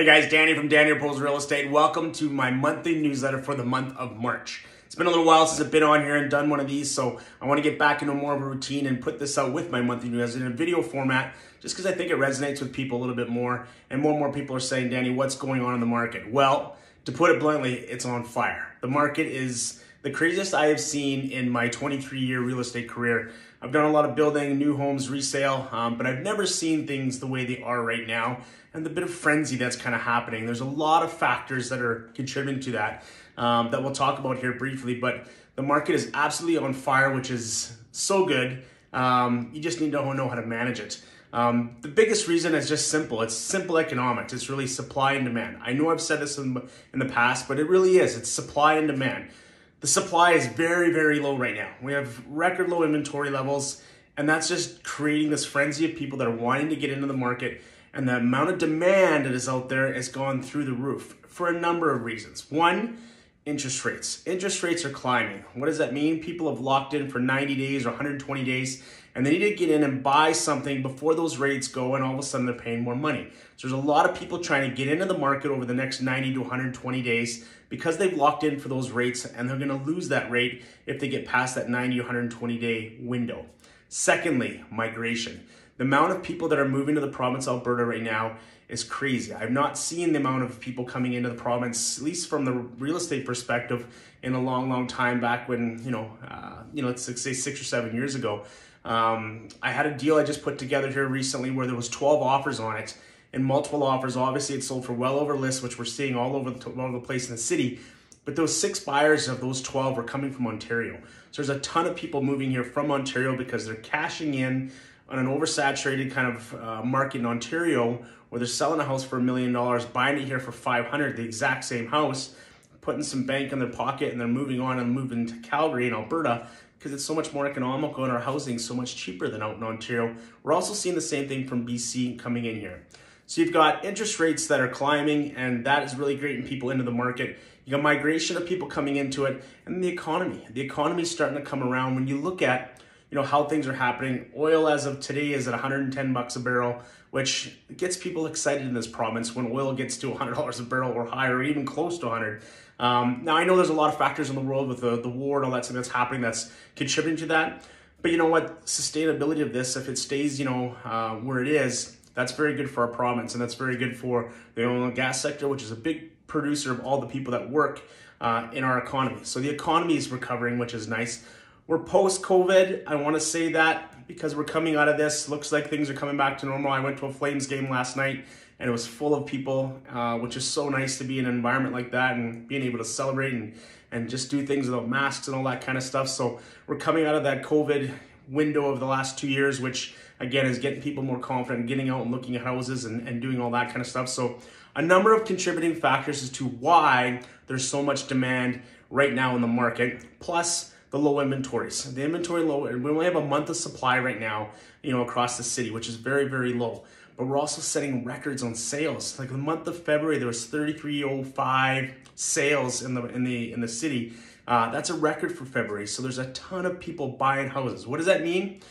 Hey guys, Danny from Danny Pulls Real Estate. Welcome to my monthly newsletter for the month of March. It's been a little while since I've been on here and done one of these, so I want to get back into more of a routine and put this out with my monthly newsletter in a video format just because I think it resonates with people a little bit more. And more and more people are saying, Danny, what's going on in the market? Well, to put it bluntly, it's on fire. The market is the craziest I have seen in my 23 year real estate career. I've done a lot of building, new homes, resale, um, but I've never seen things the way they are right now and the bit of frenzy that's kind of happening. There's a lot of factors that are contributing to that um, that we'll talk about here briefly, but the market is absolutely on fire, which is so good. Um, you just need to know how to manage it. Um, the biggest reason is just simple. It's simple economics. It's really supply and demand. I know I've said this in, in the past, but it really is. It's supply and demand. The supply is very, very low right now. We have record low inventory levels, and that's just creating this frenzy of people that are wanting to get into the market. And the amount of demand that is out there has gone through the roof for a number of reasons. One, interest rates. Interest rates are climbing. What does that mean? People have locked in for 90 days or 120 days and they need to get in and buy something before those rates go and all of a sudden they're paying more money. So there's a lot of people trying to get into the market over the next 90 to 120 days because they've locked in for those rates and they're going to lose that rate if they get past that 90 120 day window. Secondly, migration. The amount of people that are moving to the province of Alberta right now is crazy. I've not seen the amount of people coming into the province, at least from the real estate perspective, in a long, long time back when, you know, uh, you know, let's say six or seven years ago. Um, I had a deal I just put together here recently where there was 12 offers on it and multiple offers. Obviously, it sold for well over list, which we're seeing all over the, all over the place in the city. But those six buyers of those 12 were coming from Ontario. So there's a ton of people moving here from Ontario because they're cashing in on an oversaturated kind of uh, market in Ontario where they're selling a house for a million dollars, buying it here for 500, the exact same house, putting some bank in their pocket and they're moving on and moving to Calgary in Alberta because it's so much more economical and our housing is so much cheaper than out in Ontario. We're also seeing the same thing from BC coming in here. So you've got interest rates that are climbing and that is really great in people into the market. You got migration of people coming into it and the economy. The economy is starting to come around. When you look at you know how things are happening, oil as of today is at 110 bucks a barrel, which gets people excited in this province when oil gets to $100 a barrel or higher, or even close to 100. Um, now I know there's a lot of factors in the world with the, the war and all that stuff that's happening that's contributing to that. But you know what? Sustainability of this, if it stays, you know, uh, where it is, that's very good for our province and that's very good for the oil and gas sector, which is a big producer of all the people that work uh, in our economy. So the economy is recovering, which is nice. We're post-COVID. I want to say that because we're coming out of this. Looks like things are coming back to normal. I went to a Flames game last night and it was full of people, uh, which is so nice to be in an environment like that and being able to celebrate and, and just do things without masks and all that kind of stuff. So we're coming out of that COVID window of the last two years, which again is getting people more confident, getting out and looking at houses and, and doing all that kind of stuff. So a number of contributing factors as to why there's so much demand right now in the market, plus the low inventories. The inventory low, we only have a month of supply right now, you know, across the city, which is very, very low but we're also setting records on sales. Like the month of February, there was 3305 sales in the in the in the city. Uh, that's a record for February. So there's a ton of people buying houses. What does that mean?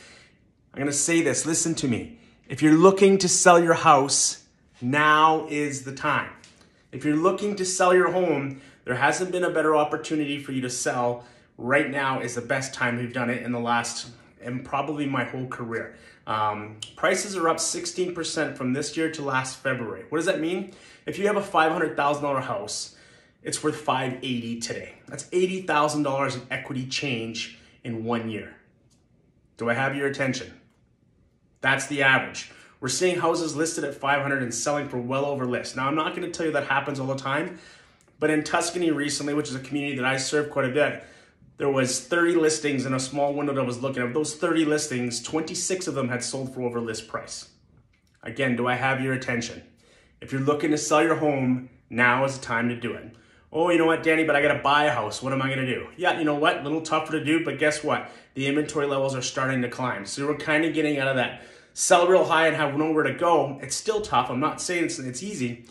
I'm gonna say this. Listen to me. If you're looking to sell your house, now is the time. If you're looking to sell your home, there hasn't been a better opportunity for you to sell. Right now is the best time we've done it in the last and probably my whole career. Um, prices are up 16% from this year to last February. What does that mean? If you have a $500,000 house, it's worth 580 today. That's $80,000 in equity change in one year. Do I have your attention? That's the average. We're seeing houses listed at 500 and selling for well over list. Now, I'm not going to tell you that happens all the time, but in Tuscany recently, which is a community that I serve quite a bit, there was 30 listings in a small window that I was looking at. Those 30 listings, 26 of them had sold for over list price. Again, do I have your attention? If you're looking to sell your home, now is the time to do it. Oh, you know what, Danny, but I gotta buy a house. What am I gonna do? Yeah, you know what? A little tougher to do, but guess what? The inventory levels are starting to climb. So we're kind of getting out of that sell real high and have nowhere to go. It's still tough. I'm not saying it's, it's easy,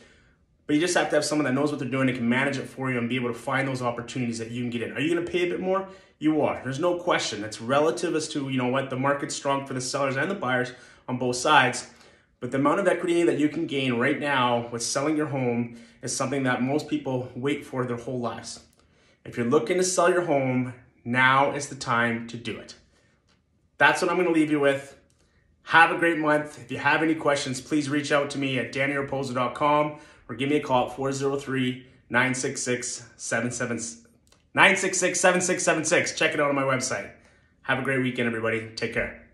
but you just have to have someone that knows what they're doing and can manage it for you and be able to find those opportunities that you can get in. Are you going to pay a bit more? You are. There's no question. It's relative as to, you know what, the market's strong for the sellers and the buyers on both sides. But the amount of equity that you can gain right now with selling your home is something that most people wait for their whole lives. If you're looking to sell your home, now is the time to do it. That's what I'm going to leave you with. Have a great month. If you have any questions, please reach out to me at dannyraposo.com or give me a call at 403 966 7676. Check it out on my website. Have a great weekend, everybody. Take care.